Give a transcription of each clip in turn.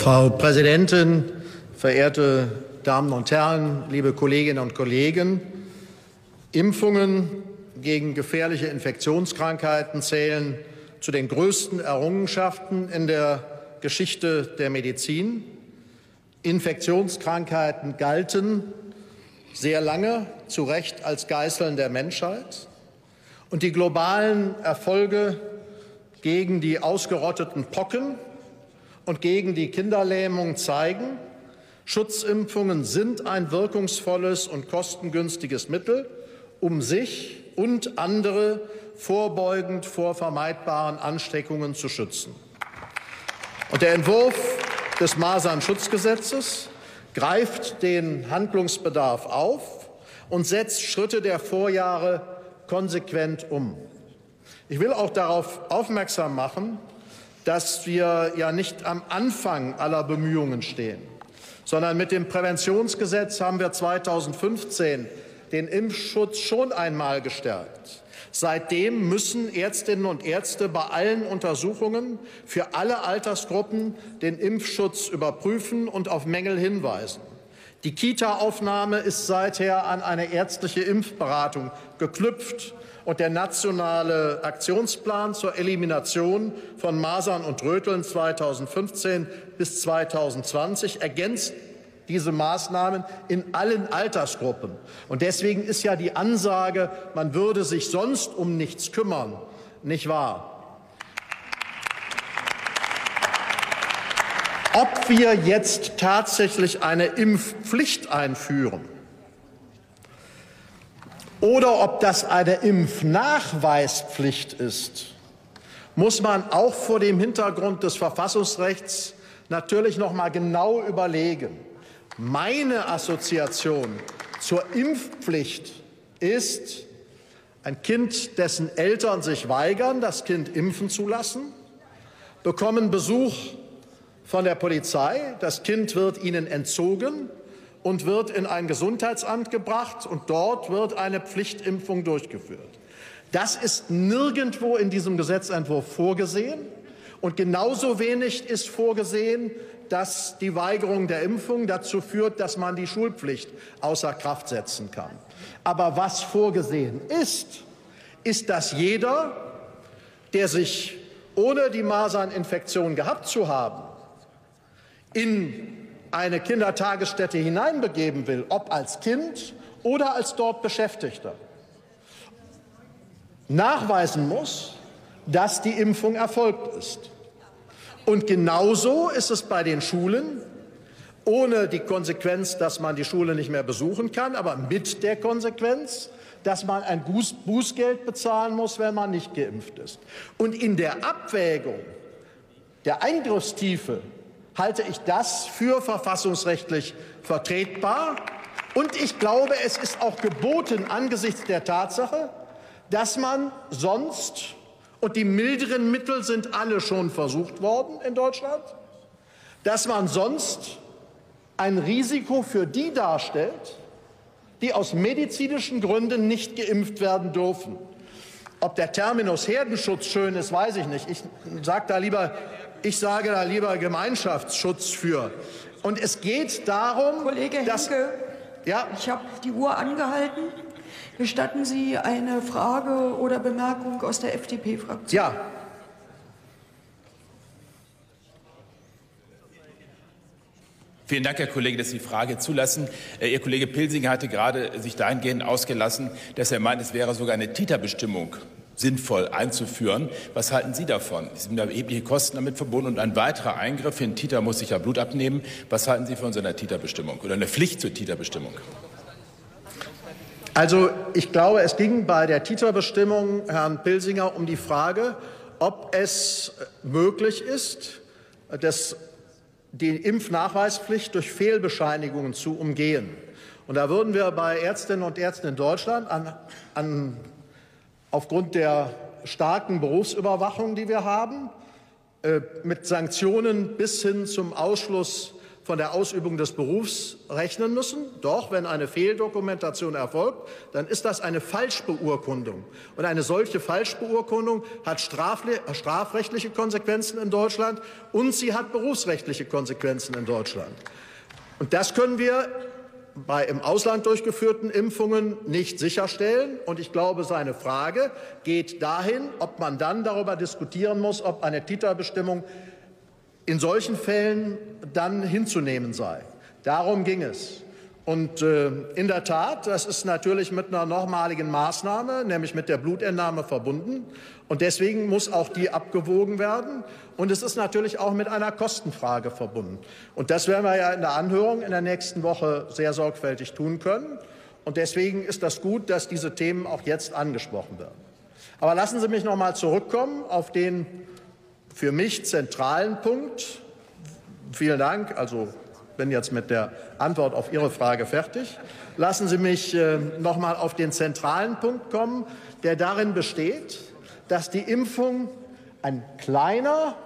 Frau Präsidentin, verehrte Damen und Herren, liebe Kolleginnen und Kollegen! Impfungen gegen gefährliche Infektionskrankheiten zählen zu den größten Errungenschaften in der Geschichte der Medizin. Infektionskrankheiten galten sehr lange zu Recht als Geißeln der Menschheit. Und die globalen Erfolge gegen die ausgerotteten Pocken und gegen die Kinderlähmung zeigen, Schutzimpfungen sind ein wirkungsvolles und kostengünstiges Mittel, um sich und andere vorbeugend vor vermeidbaren Ansteckungen zu schützen. Und der Entwurf des Masernschutzgesetzes greift den Handlungsbedarf auf und setzt Schritte der Vorjahre konsequent um. Ich will auch darauf aufmerksam machen, dass wir ja nicht am Anfang aller Bemühungen stehen, sondern mit dem Präventionsgesetz haben wir 2015 den Impfschutz schon einmal gestärkt. Seitdem müssen Ärztinnen und Ärzte bei allen Untersuchungen für alle Altersgruppen den Impfschutz überprüfen und auf Mängel hinweisen. Die Kita-Aufnahme ist seither an eine ärztliche Impfberatung geknüpft und der nationale Aktionsplan zur Elimination von Masern und Röteln 2015 bis 2020 ergänzt diese Maßnahmen in allen Altersgruppen. Und deswegen ist ja die Ansage, man würde sich sonst um nichts kümmern, nicht wahr. Ob wir jetzt tatsächlich eine Impfpflicht einführen oder ob das eine Impfnachweispflicht ist, muss man auch vor dem Hintergrund des Verfassungsrechts natürlich noch mal genau überlegen. Meine Assoziation zur Impfpflicht ist ein Kind, dessen Eltern sich weigern, das Kind impfen zu lassen, bekommen Besuch von der Polizei, das Kind wird ihnen entzogen und wird in ein Gesundheitsamt gebracht und dort wird eine Pflichtimpfung durchgeführt. Das ist nirgendwo in diesem Gesetzentwurf vorgesehen. Und genauso wenig ist vorgesehen, dass die Weigerung der Impfung dazu führt, dass man die Schulpflicht außer Kraft setzen kann. Aber was vorgesehen ist, ist, dass jeder, der sich ohne die Maserninfektion gehabt zu haben, in eine Kindertagesstätte hineinbegeben will, ob als Kind oder als dort Beschäftigter, nachweisen muss, dass die Impfung erfolgt ist. Und genauso ist es bei den Schulen, ohne die Konsequenz, dass man die Schule nicht mehr besuchen kann, aber mit der Konsequenz, dass man ein Bußgeld bezahlen muss, wenn man nicht geimpft ist. Und in der Abwägung der Eingriffstiefe halte ich das für verfassungsrechtlich vertretbar. Und ich glaube, es ist auch geboten angesichts der Tatsache, dass man sonst und die milderen Mittel sind alle schon versucht worden in Deutschland, dass man sonst ein Risiko für die darstellt, die aus medizinischen Gründen nicht geimpft werden dürfen. Ob der Terminus Herdenschutz schön ist, weiß ich nicht. Ich sage da lieber, ich sage da lieber Gemeinschaftsschutz für. Und es geht darum, Kollege dass Henke, ja, ich habe die Uhr angehalten. Gestatten Sie eine Frage oder Bemerkung aus der FDP-Fraktion? ja, Vielen Dank, Herr Kollege, dass Sie die Frage zulassen. Äh, Ihr Kollege Pilsinger hatte gerade sich dahingehend ausgelassen, dass er meint, es wäre sogar eine Titerbestimmung sinnvoll einzuführen. Was halten Sie davon? Es sind erhebliche Kosten damit verbunden und ein weiterer Eingriff. Ein Titer muss sich ja Blut abnehmen. Was halten Sie von so einer Titerbestimmung oder einer Pflicht zur Titerbestimmung? Also ich glaube, es ging bei der Titerbestimmung Herrn Pilsinger um die Frage, ob es möglich ist, das, die Impfnachweispflicht durch Fehlbescheinigungen zu umgehen. Und da würden wir bei Ärztinnen und Ärzten in Deutschland an, an, aufgrund der starken Berufsüberwachung, die wir haben, äh, mit Sanktionen bis hin zum Ausschluss von der Ausübung des Berufs rechnen müssen. Doch wenn eine Fehldokumentation erfolgt, dann ist das eine Falschbeurkundung. Und eine solche Falschbeurkundung hat strafrechtliche Konsequenzen in Deutschland und sie hat berufsrechtliche Konsequenzen in Deutschland. Und das können wir bei im Ausland durchgeführten Impfungen nicht sicherstellen. Und ich glaube, seine Frage geht dahin, ob man dann darüber diskutieren muss, ob eine Titerbestimmung in solchen Fällen dann hinzunehmen sei. Darum ging es. Und äh, in der Tat, das ist natürlich mit einer nochmaligen Maßnahme, nämlich mit der Blutentnahme verbunden. Und deswegen muss auch die abgewogen werden. Und es ist natürlich auch mit einer Kostenfrage verbunden. Und das werden wir ja in der Anhörung in der nächsten Woche sehr sorgfältig tun können. Und deswegen ist das gut, dass diese Themen auch jetzt angesprochen werden. Aber lassen Sie mich noch mal zurückkommen auf den für mich zentralen Punkt. Vielen Dank. Also bin jetzt mit der Antwort auf Ihre Frage fertig. Lassen Sie mich äh, noch mal auf den zentralen Punkt kommen, der darin besteht, dass die Impfung ein kleiner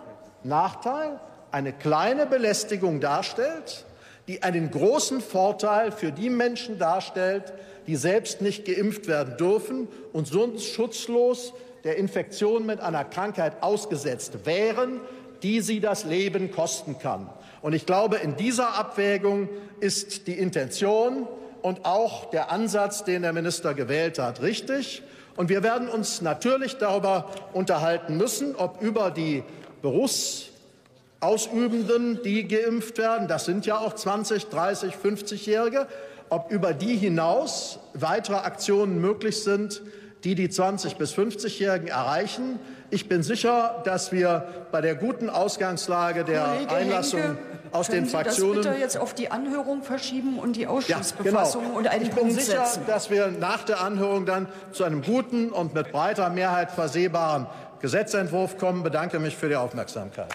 Nachteil, eine kleine Belästigung darstellt, die einen großen Vorteil für die Menschen darstellt, die selbst nicht geimpft werden dürfen und sonst schutzlos der Infektion mit einer Krankheit ausgesetzt wären, die sie das Leben kosten kann. Und ich glaube, in dieser Abwägung ist die Intention und auch der Ansatz, den der Minister gewählt hat, richtig. Und wir werden uns natürlich darüber unterhalten müssen, ob über die Berufsausübenden, die geimpft werden, das sind ja auch 20, 30, 50-Jährige, ob über die hinaus weitere Aktionen möglich sind, die die 20 bis 50-Jährigen erreichen. Ich bin sicher, dass wir bei der guten Ausgangslage der Kollege Einlassung Henke, aus den Sie Fraktionen das bitte jetzt auf die Anhörung verschieben und die ja, Ausschussbefassung genau. und einen ich bin Punkt sicher, setzen. dass wir nach der Anhörung dann zu einem guten und mit breiter Mehrheit versehbaren Gesetzentwurf kommen. Ich bedanke mich für die Aufmerksamkeit.